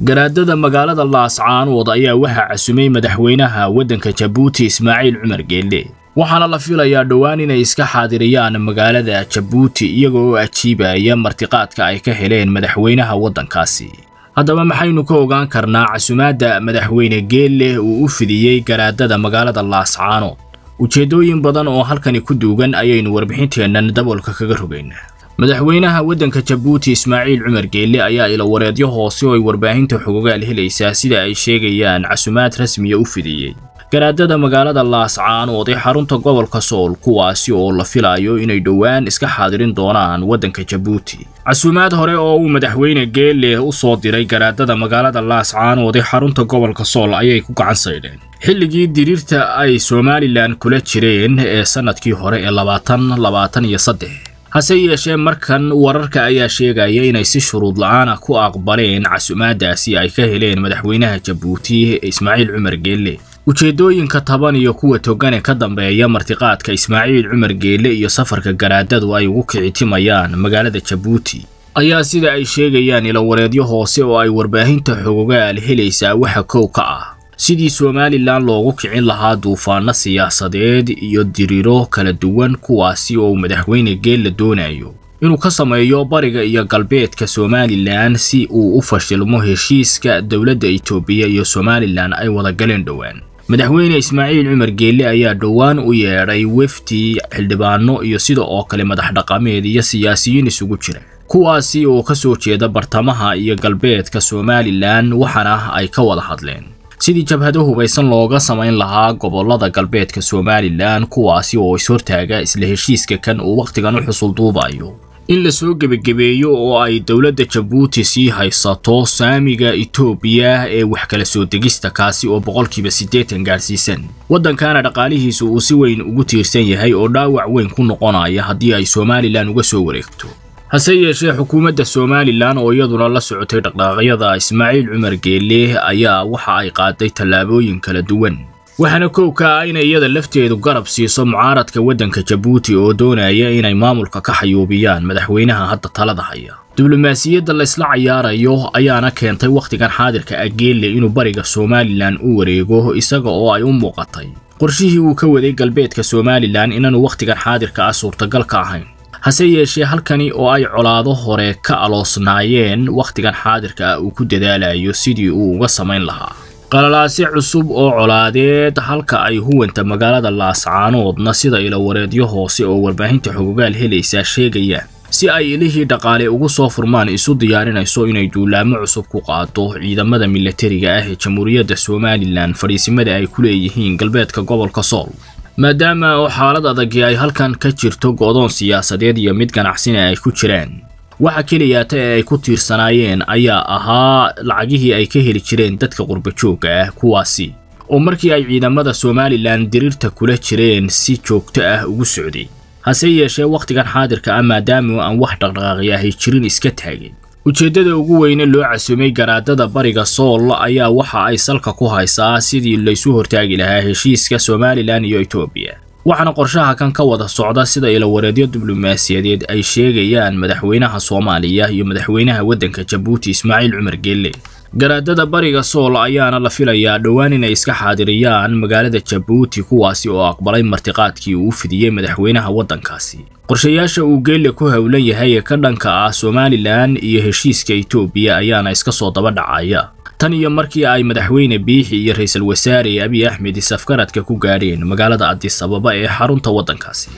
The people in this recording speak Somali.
garaadada magaalada laascaanood ayaa waxaa casumay madaxweynaha waddanka jabuuti ismaaciil cumar geelle waxaana la filayaa dhowaan inay iska xaadiriyaan magaalada jabuuti iyaga oo ajiibaya martiqaadka ay ka heleen madaxweynaha waddankaasi haddaba maxaynu ka ogaan karnaa casumaadda madaxweyne geelle uu u fidiyey garaadada magaalada laascaanood ujeeddooyin badan oo halkani ku duugan ayaynu warbixinteennan dabolka kaga rogaynaa madaxweynaha waddanka jabuuti ismaaciil cumar geelle ayaa ilawareedyo hoose oo ay warbaahinta xogogaal helaysaa sida ay sheegayaan casumaad rasmiya u fidiyey garaadada magaalada laascaanood ee xarunta gobolka sool kuwaasi oo la filayo inay dhowaan iska xaadirin doonaan waddanka jabuuti. Casuumaad hore oo uu madaxweyne geelle u soo diray garaadada magaalada laascaanood ee xarunta gobolka sool ayay ku gacan saydheen xilligii diriirta ay somalilan kula jireen ee sannadkii hore ee labaatan labaatan iyo saddex hase yeeshee markan wararka ayaa sheegaya inay si shuruud la'aana ku aqbaleen casumaadaasi ay ka heleen madaxweynaha jabuuti ismaaciil cumar geelle ujeeddooyinka taban iyo kuwa togane ka dambeeya martiqaadka ismaaciil cumar geelle iyo safarka garaadadu ay ugu kicitimayaan magaalada jabuuti. Ayaa sida ay sheegayaan ilawareedyo hoose oo ay warbaahinta xogogaal helaysaa waxa kow ka ah sidii somalilan loogu kicin lahaa duufaano siyaasadeed iyo diriiro kala duwan kuwaasi oo uu madaxweyne geelle doonayo inuu ka sameeyo bariga iyo galbeedka somalilan si uu u fashilmo heshiiska dowladda itoobiya iyo somalilan ay wada galeen dhowaan. Madaxweyne ismaaciil cumar geelle ayaa dhowaan u yeedhay wefdi xildhibaano iyo sida oo kale madax dhaqameed iyo siyaasiyiin isugu jira. Kuwaasi oo ka soo jeeda bartamaha iyo galbeedka somalilan waxaana ay ka wada hadleen sidii jabhado hubaysan looga samayn lahaa gobollada galbeedka somalilan kuwaasi oo ishortaaga isla heshiiska kan uu wakhtigan u xusul duubayo in la soo gebagabeeyo oo ay dowladda jabuuti sii haysato saamiga itoobiya ee wax kala soo degista kaasi oo boqolkiiba siddeetan gaadhsiisan waddankana dhaqaalihiisu uu si weyn ugu tiirsan yahay oo dhaawac weyn ku noqonaya haddii ay somalilan uga soo wareegto hase yeeshee xukuumadda somalilan oo iyaduna la socotay dhaqdhaqaaqyada ismaaciil cumar geelle ayaa waxa ay qaaday tallaabooyin kala duwan. Waxaana kow ka ah inay iyada lafteedu garab siiso mucaaradka waddanka jabuuti oo doonaya inay maamulka ka xayuubiyaan madaxweynaha hadda talada haya. Diblomaasiyadda la isla cayaarayo ayaana keentay wakhtigan xaadirka ah geelle inuu bariga somalilan u wareego isaga oo ay u muuqatay. Qorshihii uu ka waday galbeedka somalilan inaanu wakhtigan xaadirka ah suurtagal ka ahayn hase yeeshee halkani oo ay colaado hore ka aloosnaayeen wakhtigan xaadirka ah uu ku dadaalayo sidii uu uga samayn lahaa. Qalalaase cusub oo colaadeed halka ay huwanta magaalada laascaanoodna sida ilawareedyo hoose oo warbaahinta xogogaal helaysaa sheegayaan si ay ilihii dhaqaale ugu soo furmaan isu diyaarinayso inay duulaamo cusub ku qaado ciidamada milatariga ah ee jamhuuriyadda somalilan fadhiisimada ay ku leeyihiin galbeedka gobolka sool maadaama oo xaalad adagi ay halkan ka jirto go'doon siyaasadeed iyo mid ganacsina ay ku jiraan waxa keliyaata ee ay ku tiirsanaayeen ayaa ahaa lacagihii ay ka heli jireen dadka qurbajoogga ah kuwaasi oo markii ay ciidamada somalilan diriirta kula jireen si joogto ah ugu socday. Hase yeeshee wakhtigan xaadirka ah maadaama aan wax dhaqdhaqaaqi ahay jirin iska taagay ujeeddada ugu weyne loo casumay garaadada bariga sool ayaa waxa ay salka ku haysaa sidii laysu hortaagi lahaa heshiiska somalilan iyo etoobiya waxaana qorshaha kan ka wada socda sida ilawareedyo diblomaasiyadeed ay sheegayaan madaxweynaha soomaaliya iyo madaxweynaha waddanka jabuuti ismaaciil cumar geelle garaadada bariga sool ayaana la filayaa dhowaan inay iska xaadiriyaan magaalada jabuuti kuwaasi oo aqbalay martiqaadkii uu fidiyey madaxweynaha waddankaasi. Qorshayaasha uu geelle ku howlan yahay ee ka dhanka ah somalilan iyo heshiiska etoobiya ayaana iska soo daba dhacaya. Tan iyo markii ay madaxweyne biixi iyo ra'iisul wasaare abiy axmed isafgaradka ku gaadheen magaalada adis ababa ee xarunta waddankaasi